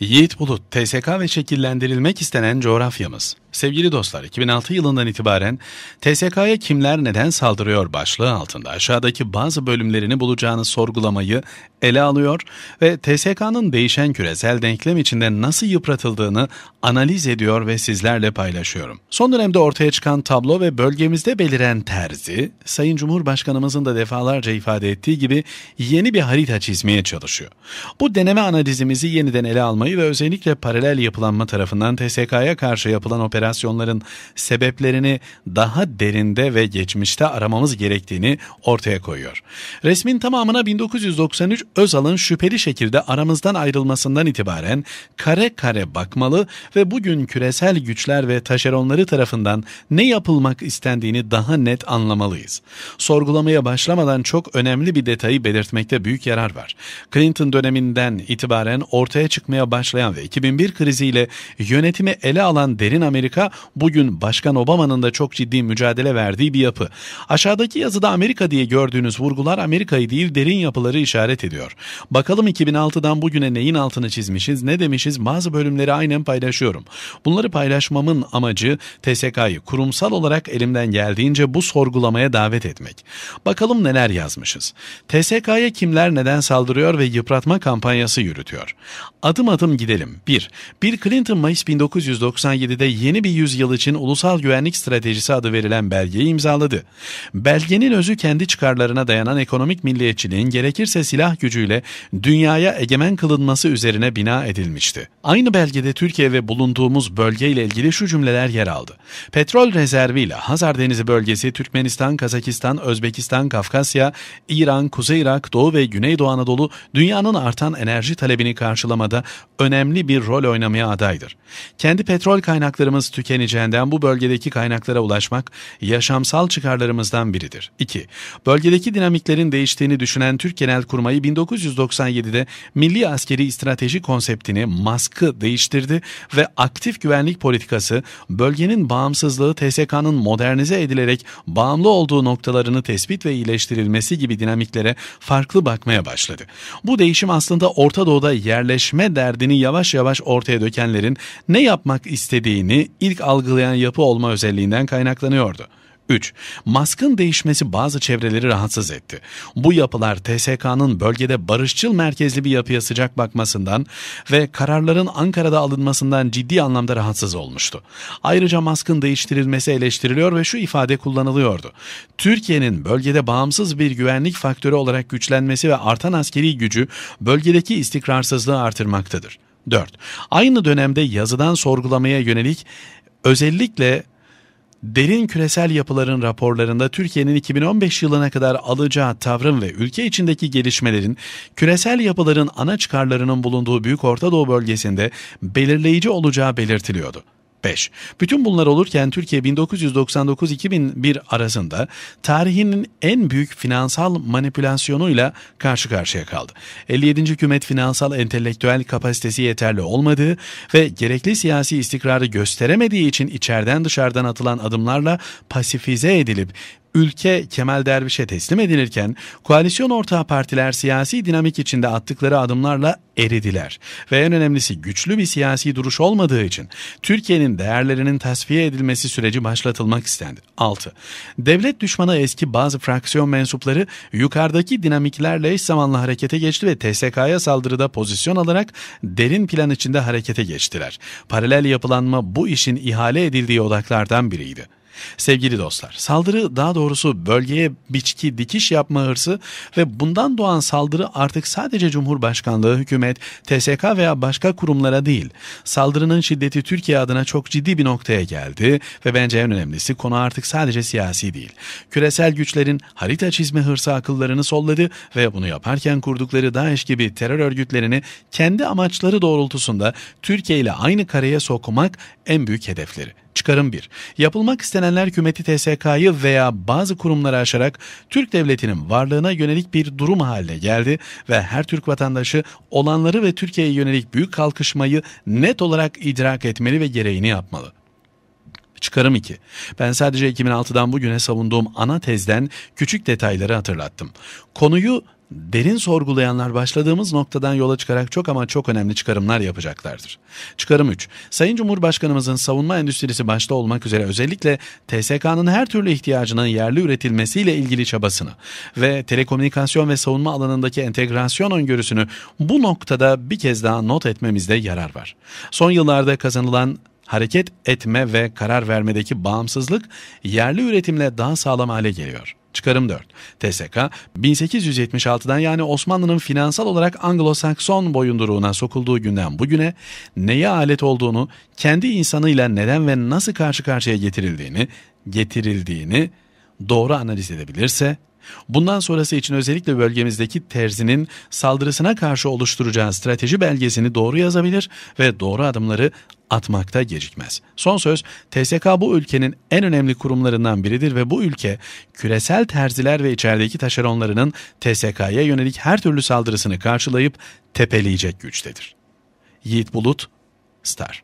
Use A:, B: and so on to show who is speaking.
A: Yiğit Bulut, TSK ve şekillendirilmek istenen coğrafyamız. Sevgili dostlar, 2006 yılından itibaren TSK'ya kimler neden saldırıyor başlığı altında aşağıdaki bazı bölümlerini bulacağınız sorgulamayı ele alıyor ve TSK'nın değişen küresel denklem içinde nasıl yıpratıldığını analiz ediyor ve sizlerle paylaşıyorum. Son dönemde ortaya çıkan tablo ve bölgemizde beliren terzi, Sayın Cumhurbaşkanımızın da defalarca ifade ettiği gibi yeni bir harita çizmeye çalışıyor. Bu deneme analizimizi yeniden ele almayı ve özellikle paralel yapılanma tarafından TSK'ya karşı yapılan operasyonların sebeplerini daha derinde ve geçmişte aramamız gerektiğini ortaya koyuyor. Resmin tamamına 1993 Özal'ın şüpheli şekilde aramızdan ayrılmasından itibaren kare kare bakmalı ve bugün küresel güçler ve taşeronları tarafından ne yapılmak istendiğini daha net anlamalıyız. Sorgulamaya başlamadan çok önemli bir detayı belirtmekte büyük yarar var. Clinton döneminden itibaren ortaya çıkmaya başlayan ve 2001 kriziyle yönetimi ele alan derin Amerika bugün Başkan Obama'nın da çok ciddi mücadele verdiği bir yapı. Aşağıdaki yazıda Amerika diye gördüğünüz vurgular Amerika'yı değil derin yapıları işaret ediyor. Bakalım 2006'dan bugüne neyin altını çizmişiz, ne demişiz bazı bölümleri aynen paylaşıyorum. Bunları paylaşmamın amacı TSK'yı kurumsal olarak elimden geldiğince bu sorgulamaya davet etmek. Bakalım neler yazmışız. TSK'ya kimler neden saldırıyor ve yıpratma kampanyası yürütüyor. Adım adım gidelim. 1. Bill Clinton Mayıs 1997'de yeni bir yüzyıl için Ulusal Güvenlik Stratejisi adı verilen belgeyi imzaladı. Belgenin özü kendi çıkarlarına dayanan ekonomik milliyetçiliğin gerekirse silah gücüyle dünyaya egemen kılınması üzerine bina edilmişti. Aynı belgede Türkiye ve bulunduğumuz bölge ile ilgili şu cümleler yer aldı. Petrol rezerviyle Hazar Denizi bölgesi Türkmenistan, Kazakistan, Özbekistan, Kafkasya, İran, Kuzey Irak, Doğu ve Güneydoğu Anadolu dünyanın artan enerji talebini karşılamada önemli bir rol oynamaya adaydır. Kendi petrol kaynaklarımız tükeneceğinden bu bölgedeki kaynaklara ulaşmak yaşamsal çıkarlarımızdan biridir. 2. Bölgedeki dinamiklerin değiştiğini düşünen Türk Genel Kurmayı 1997'de Milli Askeri Strateji konseptini maskı değiştirdi ve aktif güvenlik politikası bölgenin bağımsızlığı TSK'nın modernize edilerek bağımlı olduğu noktalarını tespit ve iyileştirilmesi gibi dinamiklere farklı bakmaya başladı. Bu değişim aslında Orta Doğu'da yerleşme derdini yavaş yavaş ortaya dökenlerin ne yapmak istediğini ilk algılayan yapı olma özelliğinden kaynaklanıyordu. 3. Maskın değişmesi bazı çevreleri rahatsız etti. Bu yapılar TSK'nın bölgede barışçıl merkezli bir yapıya sıcak bakmasından ve kararların Ankara'da alınmasından ciddi anlamda rahatsız olmuştu. Ayrıca maskın değiştirilmesi eleştiriliyor ve şu ifade kullanılıyordu. Türkiye'nin bölgede bağımsız bir güvenlik faktörü olarak güçlenmesi ve artan askeri gücü bölgedeki istikrarsızlığı artırmaktadır. 4. Aynı dönemde yazıdan sorgulamaya yönelik özellikle Derin küresel yapıların raporlarında Türkiye'nin 2015 yılına kadar alacağı tavrın ve ülke içindeki gelişmelerin küresel yapıların ana çıkarlarının bulunduğu Büyük Orta Doğu bölgesinde belirleyici olacağı belirtiliyordu. 5. Bütün bunlar olurken Türkiye 1999-2001 arasında tarihinin en büyük finansal manipülasyonuyla karşı karşıya kaldı. 57. hükümet finansal entelektüel kapasitesi yeterli olmadığı ve gerekli siyasi istikrarı gösteremediği için içeriden dışarıdan atılan adımlarla pasifize edilip ülke Kemal Derviş'e teslim edilirken koalisyon ortağı partiler siyasi dinamik içinde attıkları adımlarla eridiler. Ve en önemlisi güçlü bir siyasi duruş olmadığı için Türkiye'nin değerlerinin tasfiye edilmesi süreci başlatılmak istendi. 6. Devlet düşmanı eski bazı fraksiyon mensupları yukarıdaki dinamiklerle eş zamanlı harekete geçti ve TSK'ya saldırıda pozisyon alarak derin plan içinde harekete geçtiler. Paralel yapılanma bu işin ihale edildiği odaklardan biriydi. Sevgili dostlar, saldırı daha doğrusu bölgeye biçki dikiş yapma hırsı ve bundan doğan saldırı artık sadece Cumhurbaşkanlığı, hükümet, TSK veya başka kurumlara değil, saldırının şiddeti Türkiye adına çok ciddi bir noktaya geldi ve bence en önemlisi konu artık sadece siyasi değil. Küresel güçlerin harita çizme hırsı akıllarını solladı ve bunu yaparken kurdukları DAEŞ gibi terör örgütlerini kendi amaçları doğrultusunda Türkiye ile aynı kareye sokmak en büyük hedefleri. Çıkarım 1. Yapılmak istenenler hükümeti TSK'yı veya bazı kurumları aşarak Türk devletinin varlığına yönelik bir durum haline geldi ve her Türk vatandaşı olanları ve Türkiye'ye yönelik büyük kalkışmayı net olarak idrak etmeli ve gereğini yapmalı. Çıkarım 2. Ben sadece 2006'dan bugüne savunduğum ana tezden küçük detayları hatırlattım. Konuyu derin sorgulayanlar başladığımız noktadan yola çıkarak çok ama çok önemli çıkarımlar yapacaklardır. Çıkarım 3. Sayın Cumhurbaşkanımızın savunma endüstrisi başta olmak üzere özellikle TSK'nın her türlü ihtiyacının yerli üretilmesiyle ilgili çabasını ve telekomünikasyon ve savunma alanındaki entegrasyon öngörüsünü bu noktada bir kez daha not etmemizde yarar var. Son yıllarda kazanılan hareket etme ve karar vermedeki bağımsızlık yerli üretimle daha sağlam hale geliyor. Çıkarım 4. TSK 1876'dan yani Osmanlı'nın finansal olarak Anglo-Sakson boyunduruğuna sokulduğu günden bugüne neye alet olduğunu, kendi insanıyla neden ve nasıl karşı karşıya getirildiğini, getirildiğini doğru analiz edebilirse Bundan sonrası için özellikle bölgemizdeki terzinin saldırısına karşı oluşturacağı strateji belgesini doğru yazabilir ve doğru adımları atmakta gecikmez. Son söz, TSK bu ülkenin en önemli kurumlarından biridir ve bu ülke küresel terziler ve içerideki taşeronlarının TSK'ya yönelik her türlü saldırısını karşılayıp tepeleyecek güçtedir. Yiğit Bulut, Star